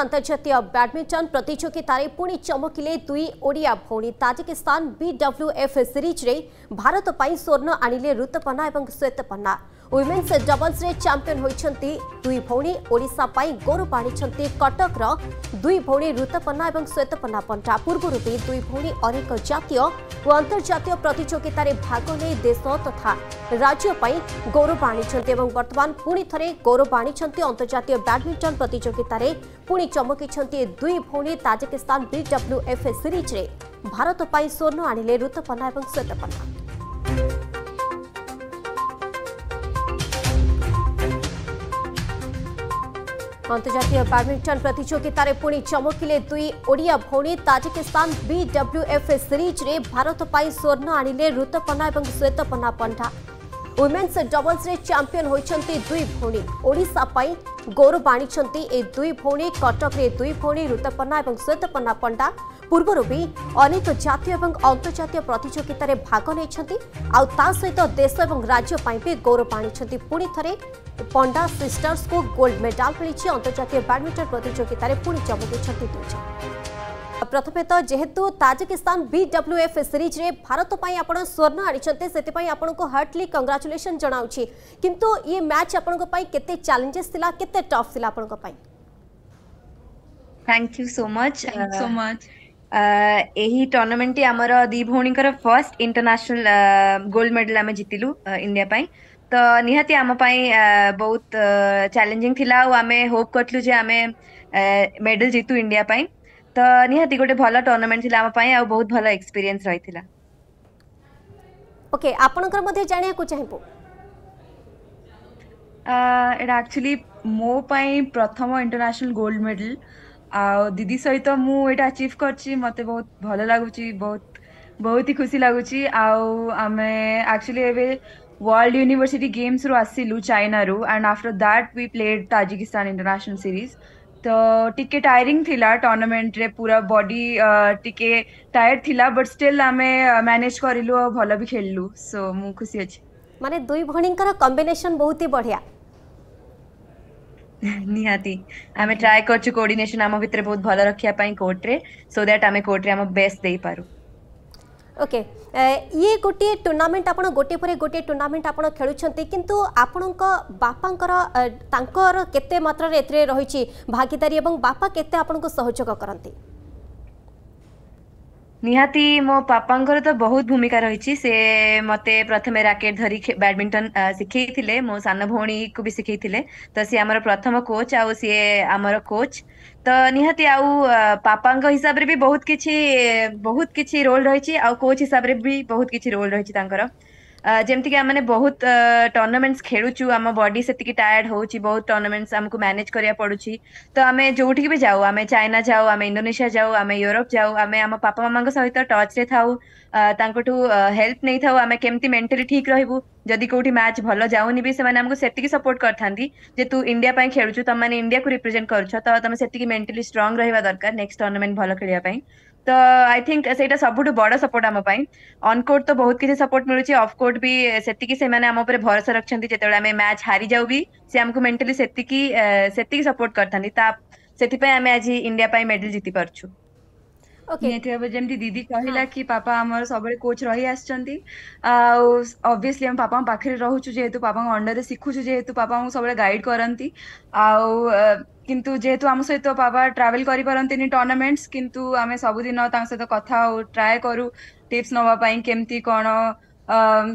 अंतर्जा badminton प्रतिजोगित पुणी चमकिले दुई ओडिया भौणी ताजिकिस्तान बीडब्ल्यूएफ सीरीज भारत पर स्वर्ण आणिले ऋतुपन्ना और श्वेतपन्ना ୱିମେନ୍ସ ଡବଲ୍ସରେ ଚାମ୍ପିୟନ୍ ହୋଇଛନ୍ତି ଦୁଇ ଭଉଣୀ ଓଡ଼ିଶା ପାଇଁ ଗୌରବ ଆଣିଛନ୍ତି କଟକର ଦୁଇ ଭଉଣୀ ଋତୁପନ୍ନା ଏବଂ ଶ୍ୱେତପନ୍ନା ପଣ୍ଡା ପୂର୍ବରୁ ବି ଦୁଇ ଭଉଣୀ ଅନେକ ଜାତୀୟ ଓ ଆନ୍ତର୍ଜାତୀୟ ପ୍ରତିଯୋଗିତାରେ ଭାଗ ନେଇ ଦେଶ ତଥା ରାଜ୍ୟ ପାଇଁ ଗୌରବ ଆଣିଛନ୍ତି ଏବଂ ବର୍ତ୍ତମାନ ପୁଣି ଥରେ ଗୌରବ ଆଣିଛନ୍ତି ଅନ୍ତର୍ଜାତୀୟ ବ୍ୟାଡମିଣ୍ଟନ ପ୍ରତିଯୋଗିତାରେ ପୁଣି ଚମକିଛନ୍ତି ଦୁଇ ଭଉଣୀ ତାଜିକିସ୍ତାନ ବିଡବ୍ଲ୍ୟୁଏଫ୍ ସିରିଜ୍ରେ ଭାରତ ପାଇଁ ସ୍ୱର୍ଣ୍ଣ ଆଣିଲେ ଋତୁପନ୍ନା ଏବଂ ଶ୍ୱେତପନ୍ନା अंतर्जा बैडमिंटन प्रतिजोगित पुणी चमकिले दुई ओडिया भौणी ताजिकिस्तान विडब्ल्यूएफ सीरीज रे भारत पर स्वर्ण आणिले ऋतपन्ना और श्वेतपन्ना पंडा वुमेन्स डबल्स चंपिन होती दुई भौणी ओडापी ଗୌରବ ବାଣିଛନ୍ତି ଏହି ଦୁଇ ଭଉଣୀ କଟକରେ ଦୁଇ ଭଉଣୀ ଋତୁପର୍ଣ୍ଣା ଏବଂ ଶ୍ୱେତପର୍ଣ୍ଣା ପଣ୍ଡା ପୂର୍ବରୁ ବି ଅନେକ ଜାତୀୟ ଏବଂ ଅନ୍ତର୍ଜାତୀୟ ପ୍ରତିଯୋଗିତାରେ ଭାଗ ନେଇଛନ୍ତି ଆଉ ତା ସହିତ ଦେଶ ଏବଂ ରାଜ୍ୟ ପାଇଁ ବି ଗୌରବ ଆଣିଛନ୍ତି ପୁଣି ଥରେ ପଣ୍ଡା ସିଷ୍ଟର୍ସକୁ ଗୋଲ୍ଡ ମେଡାଲ୍ ମିଳିଛି ଅନ୍ତର୍ଜାତୀୟ ବ୍ୟାଡମିଣ୍ଟନ ପ୍ରତିଯୋଗିତାରେ ପୁଣି ଚମକୁଛନ୍ତି ଦୁଇଜଣ ପ୍ରଥମେ ତ ଯେହେତୁ ତାଜିକିସ୍ତାନ ବିଡବ୍ଲ୍ୟୁଏଫ୍ ସିରିଜ୍ରେ ଭାରତ ପାଇଁ ଆପଣ ସ୍ୱର୍ଣ୍ଣ ଆଣିଛନ୍ତି ସେଥିପାଇଁ ଆପଣଙ୍କୁ ହାର୍ଟଲି କଂଗ୍ରାଚୁଲେସନ୍ ଜଣାଉଛି କିନ୍ତୁ ଏ ମ୍ୟାଚ୍ ଆପଣଙ୍କ ପାଇଁ କେତେ ଚ୍ୟାଲେଞ୍ଜେସ୍ ଥିଲା କେତେ ଟଫ୍ ଥିଲା ଆପଣଙ୍କ ପାଇଁ thank you so much so much ଏହି ଟୁର୍ଣ୍ଣାମେଣ୍ଟଟି ଆମର ଦି ଭଉଣୀଙ୍କର ଫର୍ଷ୍ଟ ଇଣ୍ଟରନ୍ୟାସନାଲ ଗୋଲ୍ଡ ମେଡାଲ ଆମେ ଜିତିଲୁ ଇଣ୍ଡିଆ ପାଇଁ ତ ନିହାତି ଆମ ପାଇଁ ବହୁତ ଚ୍ୟାଲେଞ୍ଜିଂ ଥିଲା ଆଉ ଆମେ ହୋପ୍ କରିଥିଲୁ ଯେ ଆମେ ମେଡାଲ ଜିତୁ ଇଣ୍ଡିଆ ପାଇଁ ତ ନିହାତି ଗୋଟେ ଭଲ ଟୁର୍ଣ୍ଣାମେଣ୍ଟ ଥିଲା ଆମ ପାଇଁ ଆଉ ବହୁତ ଭଲ ଏକ୍ସପିରିଏନ୍ସ ରହିଥିଲା ଓକେ ଆପଣଙ୍କର ମଧ୍ୟ ଜାଣିବାକୁ ଚାହିଁବୁ ଏଇଟା ଆକ୍ଚୁଆଲି ମୋ ପାଇଁ ପ୍ରଥମ ଇଣ୍ଟରନ୍ୟାସନାଲ ଗୋଲ୍ଡ ମେଡାଲ ଆଉ ଦିଦି ସହିତ ମୁଁ ଏଇଟା ଆଚିଭ୍ କରିଛି ମୋତେ ବହୁତ ଭଲ ଲାଗୁଛି ବହୁତ ବହୁତ ହି ଖୁସି ଲାଗୁଛି ଆଉ ଆମେ ଆକ୍ଚୁଆଲି ଏବେ वर्ल्ड यूनिवर्सिटी गेम्स रु आसिलु चाइना रु and after that we played Tajikistan international series તો ટીકે ટાયરિંગ થિલા ટર્નામેન્ટରେ ପୁରା ବଡି ଟିକେ ଟାୟାର୍ଡ ଥିଲା ବଟ୍ ଷ୍ଟିଲ୍ ଆମେ ମ୍ୟାନେଜ୍ କରିଲୁ ଆଉ ଭଲ ବି ଖେଳିଲୁ ସୋ ମୁଁ ଖୁସି ଅଛି ମାନେ ଦୁଇ ଭଉଣୀଙ୍କର କମ୍ବିନେସନ୍ ବହୁତ ହି ବଢ଼ିଆ ନିହାତି ଆମେ ଟ୍ରାଏ କରୁଛୁ କୋର୍ଡିନେସନ୍ ଆମ ଭିତରେ ବହୁତ ଭଲ ରଖିବା ପାଇଁ କୋର୍ଟରେ ସୋ ଦ୍ୟାଟ୍ ଆମେ କୋର୍ଟରେ ଆମ ବେଷ୍ଟ ଦେଇପାରୁ ଓକେ eh, ଇଏ ଗୋଟିଏ ଟୁର୍ଣ୍ଣାମେଣ୍ଟ ଆପଣ ଗୋଟିଏ ପରେ ଗୋଟିଏ ଟୁର୍ଣ୍ଣାମେଣ୍ଟ ଆପଣ ଖେଳୁଛନ୍ତି କିନ୍ତୁ ଆପଣଙ୍କ ବାପାଙ୍କର eh, ତାଙ୍କର କେତେ ମାତ୍ରାରେ ଏଥିରେ ରହିଛି ଭାଗିଦାରୀ ଏବଂ ବାପା କେତେ ଆପଣଙ୍କୁ ସହଯୋଗ କରନ୍ତି ନିହାତି ମୋ ପାପାଙ୍କର ତ ବହୁତ ଭୂମିକା ରହିଛି ସେ ମତେ ପ୍ରଥମେ ରାକେଟ ଧରି ବ୍ୟାଡମିଣ୍ଟନ ଶିଖେଇଥିଲେ ମୋ ସାନ ଭଉଣୀକୁ ବି ଶିଖେଇଥିଲେ ତ ସିଏ ଆମର ପ୍ରଥମ କୋଚ୍ ଆଉ ସିଏ ଆମର କୋଚ୍ ତ ନିହାତି ଆଉ ପାପାଙ୍କ ହିସାବରେ ବି ବହୁତ କିଛି ବହୁତ କିଛି ରୋଲ ରହିଛି ଆଉ କୋଚ୍ ହିସାବରେ ବି ବହୁତ କିଛି ରୋଲ ରହିଛି ତାଙ୍କର ଯେମିତିକି ଆମମାନେ ବହୁତ ଟୁର୍ଣ୍ଣାମେଣ୍ଟସ୍ ଖେଳୁଛୁ ଆମ ବଡି ସେତିକି ଟାୟାର୍ଡ ହେଉଛି ବହୁତ ଟୁର୍ଣ୍ଣାମେଣ୍ଟସ୍ ଆମକୁ ମ୍ୟାନେଜ୍ କରିବାକୁ ପଡୁଛି ତ ଆମେ ଯୋଉଠିକି ବି ଯାଉ ଆମେ ଚାଇନା ଯାଉ ଆମେ ଇଣ୍ଡୋନେସିଆ ଯାଉ ଆମେ ୟୁରୋପ ଯାଉ ଆମେ ଆମ ବାପା ମାମାଙ୍କ ସହିତ ଟଚ୍ରେ ଥାଉ ତାଙ୍କଠୁ ହେଲ୍ପ ନେଇଥାଉ ଆମେ କେମିତି ମେଣ୍ଟାଲି ଠିକ୍ ରହିବୁ ଯଦି କୋଉଠି ମ୍ୟାଚ୍ ଭଲ ଯାଉନି ବି ସେମାନେ ଆମକୁ ସେତିକି ସପୋର୍ଟ କରିଥାନ୍ତି ଯେ ତୁ ଇଣ୍ଡିଆ ପାଇଁ ଖେଳୁଛୁ ତମମାନେ ଇଣ୍ଡିଆକୁ ରିପ୍ରେଜେଣ୍ଟ କରୁଛ ତ ତମେ ସେତିକି ମେଣ୍ଟାଲି ଷ୍ଟ୍ରଙ୍ଗ ରହିବା ଦରକାର ନେକ୍ସଟ ଟୁର୍ଣ୍ଣାମେଣ୍ଟ ଭଲ ଖେଳିବା ପାଇଁ ତ ଆଇ ଥିଙ୍କ ସେଇଟା ସବୁଠୁ ବଡ ସପୋର୍ଟ ଆମ ପାଇଁ ଅନ୍ କୋର୍ଟ ତ ବହୁତ କିଛି ସପୋର୍ଟ ମିଳୁଛି ଅଫ୍ କୋର୍ଟ ବି ସେତିକି ସେମାନେ ଆମ ଉପରେ ଭରସା ରଖିଛନ୍ତି ଯେତେବେଳେ ଆମେ ମ୍ୟାଚ୍ ହାରିଯାଉ ବି ସେ ଆମକୁ ମେଣ୍ଟାଲି ସେତିକି ସେତିକି ସପୋର୍ଟ କରିଥାନ୍ତି ତା ସେଥିପାଇଁ ଆମେ ଆଜି ଇଣ୍ଡିଆ ପାଇଁ ମେଡାଲ ଜିତି ପାରୁଛୁ ନିହାତି ଭାବେ ଯେମିତି ଦିଦି କହିଲା କି ପାପା ଆମର ସବୁବେଳେ କୋଚ୍ ରହି ଆସିଛନ୍ତି ଆଉ ଅବଭିୟସଲି ଆମେ ପାପାଙ୍କ ପାଖରେ ରହୁଛୁ ଯେହେତୁ ପାପାଙ୍କ ଅଣ୍ଡରରେ ଶିଖୁଛୁ ଯେହେତୁ ପାପା ଆମକୁ ସବୁବେଳେ ଗାଇଡ୍ କରନ୍ତି ଆଉ କିନ୍ତୁ ଯେହେତୁ ଆମ ସହିତ ପାପା ଟ୍ରାଭେଲ୍ କରିପାରନ୍ତିନି ଟର୍ଣ୍ଣାମେଣ୍ଟସ୍ କିନ୍ତୁ ଆମେ ସବୁଦିନ ତାଙ୍କ ସହିତ କଥା ଆଉ ଟ୍ରାଏ କରୁ ଟିପ୍ସ ନେବା ପାଇଁ କେମିତି କ'ଣ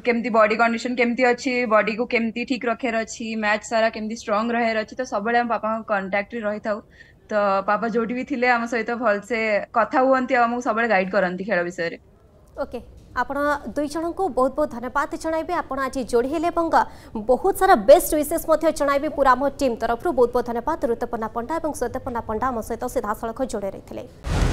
କେମିତି ବଡି କଣ୍ଡିସନ କେମିତି ଅଛି ବଡିକୁ କେମିତି ଠିକ ରଖିବାର ଅଛି ମ୍ୟାଚ୍ ସାରା କେମିତି ଷ୍ଟ୍ରଙ୍ଗ ରହିବାର ଅଛି ତ ସବୁବେଳେ ଆମ ବାପାଙ୍କ କଣ୍ଟାକ୍ଟରେ ରହିଥାଉ ତ ବାବା ଯୋଉଠି ବି ଥିଲେ ଆମ ସହିତ ଭଲସେ କଥା ହୁଅନ୍ତି ଆଉ ଆମକୁ ସବୁବେଳେ ଗାଇଡ୍ କରନ୍ତି ଖେଳ ବିଷୟରେ ଓକେ ଆପଣ ଦୁଇ ଜଣଙ୍କୁ ବହୁତ ବହୁତ ଧନ୍ୟବାଦ ଜଣାଇବେ ଆପଣ ଆଜି ଯୋଡ଼ି ହେଲେ ଏବଂ ବହୁତ ସାରା ବେଷ୍ଟ ୱିଶେସ୍ ମଧ୍ୟ ଜଣାଇବେ ପୁରା ଆମ ଟିମ୍ ତରଫରୁ ବହୁତ ବହୁତ ଧନ୍ୟବାଦ ଋତୁପର୍ଣ୍ଣା ପଣ୍ଡା ଏବଂ ଶ୍ୱେତପର୍ଣ୍ଣା ପଣ୍ଡା ଆମ ସହିତ ସିଧାସଳଖ ଯୋଡ଼ି ରହିଥିଲେ